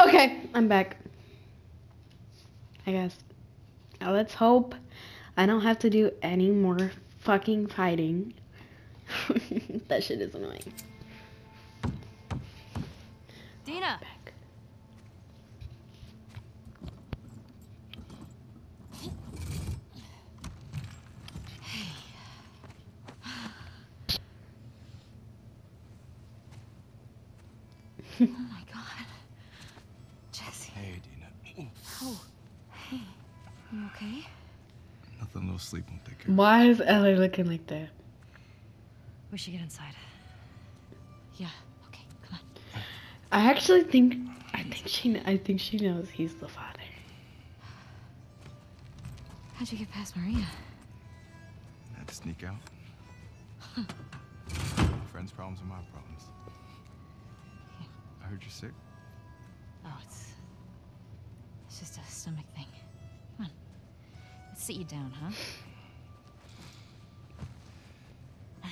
Okay, I'm back. I guess. Now let's hope I don't have to do any more fucking fighting. that shit is annoying. Dina! Back. Oh my god. Jesse. Hey, Dina. Oh. Hey. You okay? Nothing, no sleep won't take care. Why is Ellie looking like that? We should get inside. Yeah. Okay, come on. I actually think I think she I think she knows he's the father. How'd you get past Maria? I Had to sneak out. Friends' problems are my problems. I heard you're sick. Oh, it's. It's just a stomach thing. Come on. Let's sit you down, huh? Uh,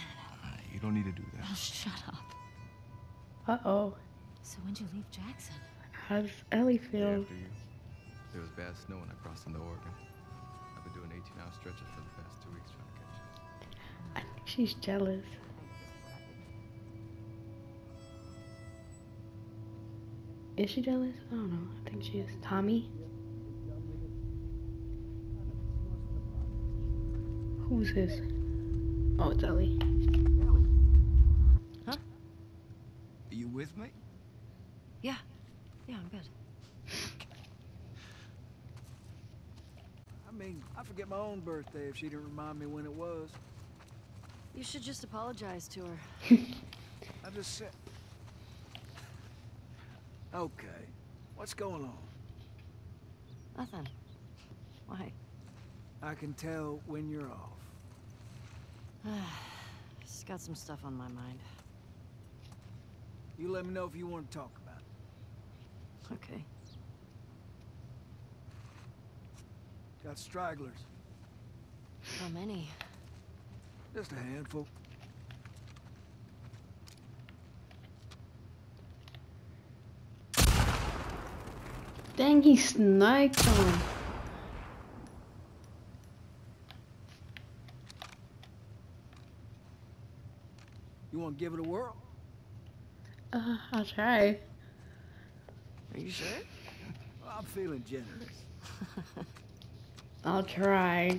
you don't need to do that. Oh, shut up. Uh oh. So when'd you leave Jackson? How does Ellie Day feel? after you. There was bad snow when I crossed into Oregon. I've been doing 18 hour stretches for the past two weeks trying to catch you. I think she's jealous. Is she jealous? I don't know. I think she is. Tommy? Who's this? Oh, it's Ellie. Ellie. Huh? Are you with me? Yeah. Yeah, I'm good. I mean, I forget my own birthday if she didn't remind me when it was. You should just apologize to her. I just said. Okay, what's going on? Nothing. Why? I can tell when you're off. Just got some stuff on my mind. You let me know if you want to talk about it. Okay. Got stragglers. How many? Just a handful. Dang, he sniped him. You want to give it a whirl? Uh, I'll try. Are you sure? Well, I'm feeling generous. I'll try.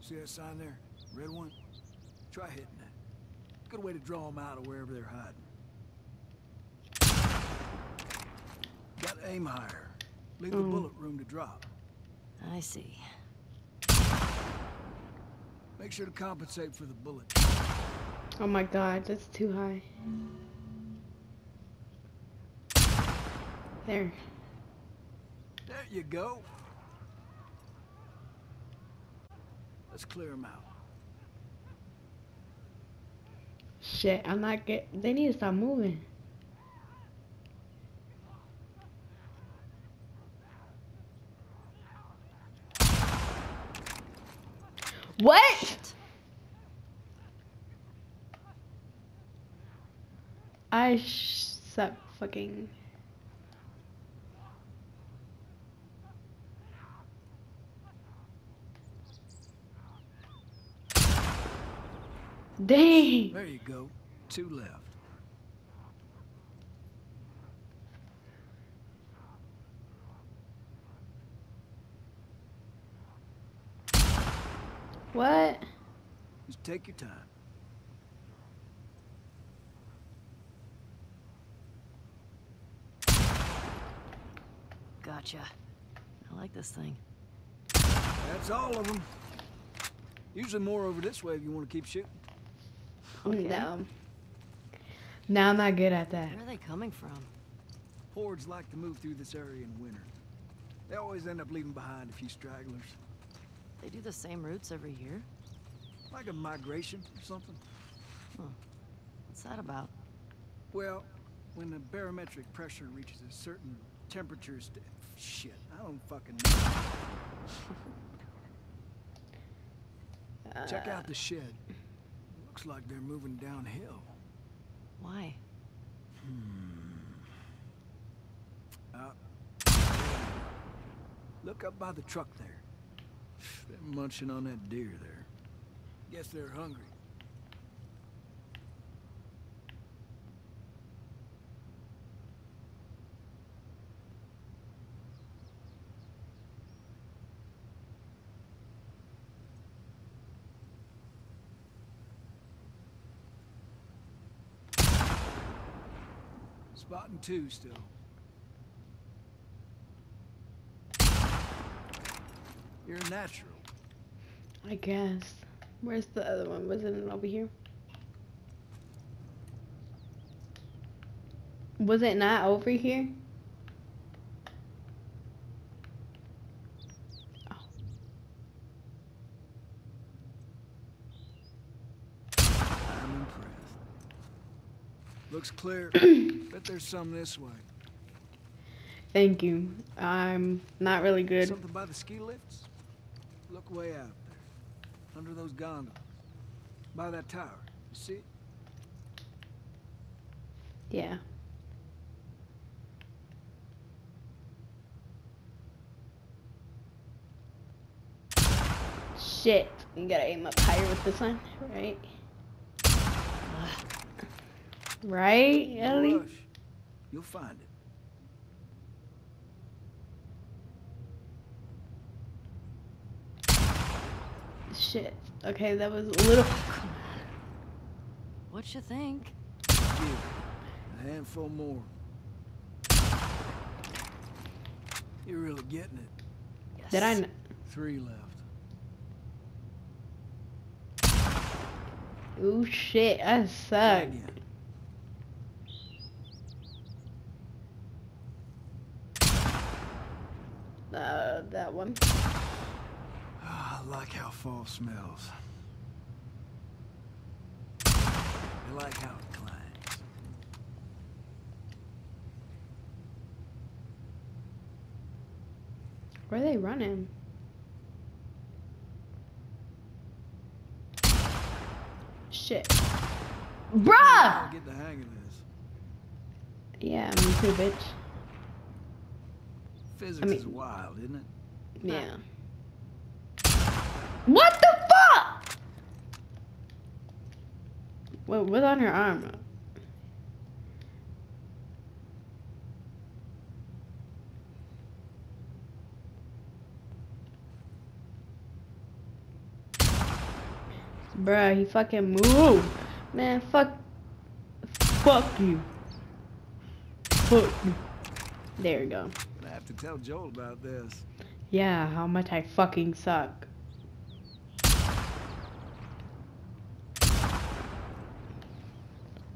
See that sign there? Red one? Try hitting that. Good way to draw them out of wherever they're hiding. Got to aim higher. Leave the Mm. bullet room to drop. I see. Make sure to compensate for the bullet. Oh my god, that's too high. There. There you go. Let's clear them out. Shit, I'm not get. They need to stop moving. What? I sh- suck fucking. Dang. There you go. Two left. What? Just take your time. Gotcha. I like this thing. That's all of them. Usually more over this way if you want to keep shooting. Oh, no. Now I'm not good at that. Where are they coming from? Hordes like to move through this area in winter. They always end up leaving behind a few stragglers. They do the same routes every year? Like a migration or something. What's that about? Well, when the barometric pressure reaches a certain temperature st- Shit, I don't fucking know. Check out uh. the shed. Looks like they're moving downhill. Why? Hmm. Uh, look up by the truck there. They're munching on that deer there. Guess they're hungry. Spotting two still. You're natural. I guess. Where's the other one? Wasn't it over here? Was it not over here? Oh. I'm impressed. Looks clear. Bet there's some this way. Thank you. I'm not really good. Something by the ski lifts? Look way out there. Under those gondolas. By that tower. You see it? Yeah. Shit. You gotta aim up higher with this one, right? Right, Ellie? rush. You'll find it. Shit. Okay, that was a little. What you think? Give. A handful more. You're really getting it. Yes. Did I? N- Three left. Ooh, shit. I Try suck. again. Uh, that one. Ah, I like how fall smells. I like how it climbs. Where are they running? Shit. Bruh! I'll get the hang of this. Yeah, me too, bitch. Physics mean- is wild, isn't it? Yeah. What the fuck? What, what's on your arm? Bruh, he fucking moved. Man, fuck. Fuck you. Fuck you. There we go. I have to tell Joel about this. Yeah, how much I fucking suck.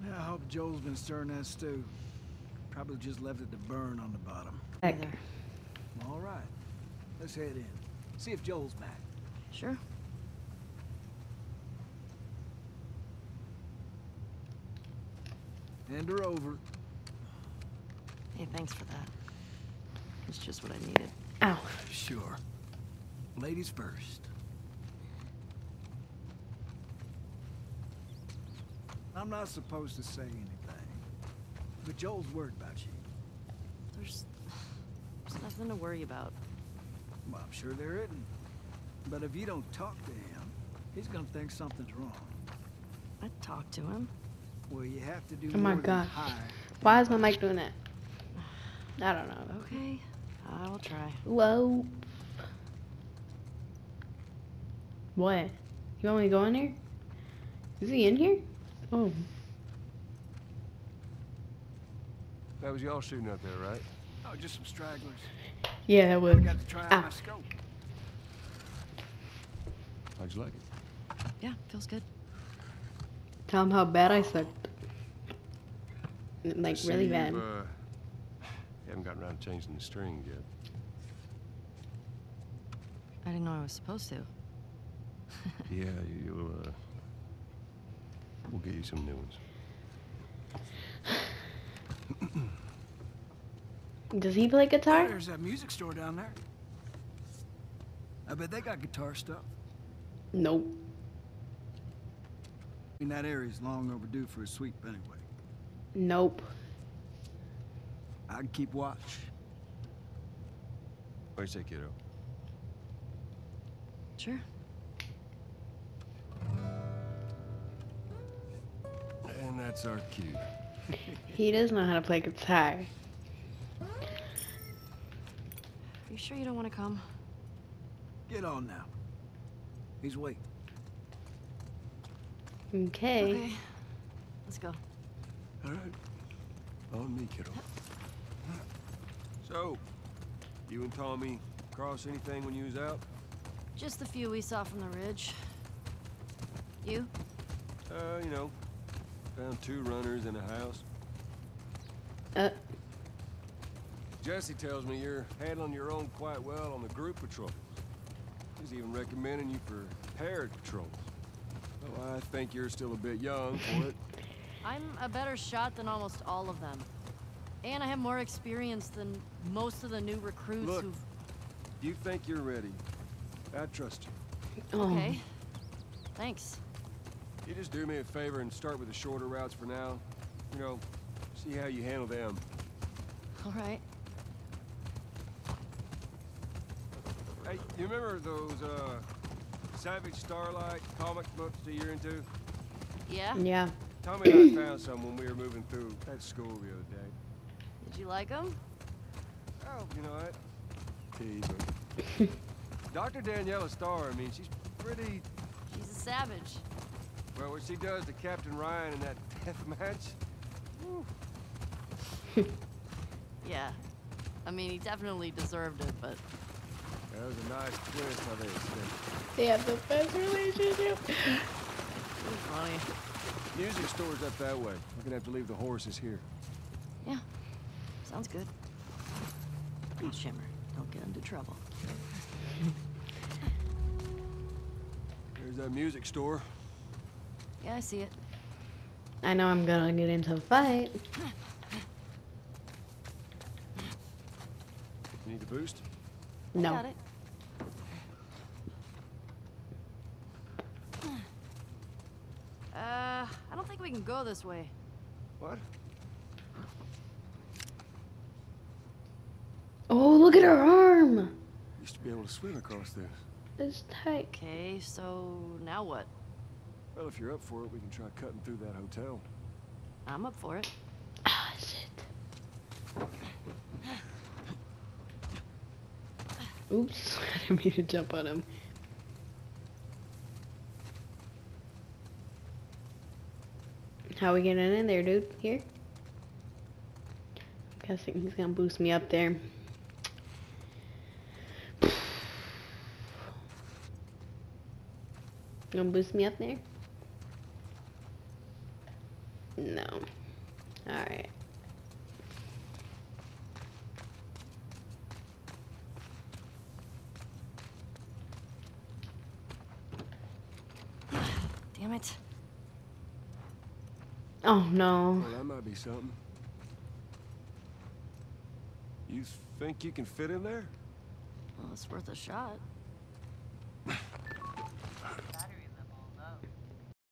Yeah, I hope Joel's been stirring that stew. Probably just left it to burn on the bottom. Heck. Either. All right, let's head in. See if Joel's back. Sure. Hand her over. Hey, thanks for that. It's just what I needed. Ow. Sure. Ladies first. I'm not supposed to say anything, but Joel's worried about you. There's, there's nothing to worry about. Well, I'm sure there isn't. But if you don't talk to him, he's gonna think something's wrong. I talk to him. Well, you have to do Oh my God. Why is my mic doing that? I don't know. Okay, I'll try. Whoa. What? You want me to go in there? Is he in here? Oh. That was y'all shooting out there, right? Oh, just some stragglers. Yeah, that I got to try out Ah. my scope. How'd you like it? Yeah, feels good. Tell him how bad I sucked. Like, I see really you've, bad. Uh, haven't gotten around to changing the strings yet. I didn't know I was supposed to. Yeah, you, uh, we'll get you some new ones. Does he play guitar? There's that music store down there. I bet they got guitar stuff. Nope. I mean, that area's long overdue for a sweep anyway. Nope. I can keep watch. What do you say, kiddo? Sure. And that's our cue. He does know how to play guitar. Are you sure you don't want to come? Get on now. He's waiting. Okay. Okay. Let's go. All right. On me, kiddo. So, you and Tommy cross anything when you was out? Just the few we saw from the ridge. You? Uh, you know, found two runners in a house. Uh, Jesse tells me you're handling your own quite well on the group patrols. He's even recommending you for paired patrols. Well, I think you're still a bit young for it. I'm a better shot than almost all of them. And I have more experience than most of the new recruits Look. who've... You think you're ready. I trust you. oh. Okay. Thanks. You just do me a favor and start with the shorter routes for now. You know, see how you handle them. All right. Hey, you remember those, uh, Savage Starlight comic books that you're into? Yeah? Yeah. Tommy and I found some when we were moving through that school the other day. Did you like them? Oh, you know what? Tea. Dr. Daniela Starr, I mean, she's pretty... She's a savage. Well, what she does to Captain Ryan in that death match... Yeah. I mean, he definitely deserved it, but... That was a nice twist on this thing. They have the best relationship. It funny. Music store's up that way. We're gonna have to leave the horses here. Yeah. Sounds good. Please, Shimmer. Don't get into trouble. There's that music store. Yeah, I see it. I know I'm gonna get into a fight. You need a boost? No. Got it. Uh, I don't think we can go this way. What? Look at her arm. Used to be able to swim across this. It's tight. Okay, so now what? Well, if you're up for it, we can try cutting through that hotel. I'm up for it. Ah, shit. Oops, I didn't mean to jump on him. How are we getting in there, dude? Here? I'm guessing he's gonna boost me up there. Gonna boost me up there? No. Alright. Damn it. Oh no. Well, that might be something. You think you can fit in there? Well, it's worth a shot.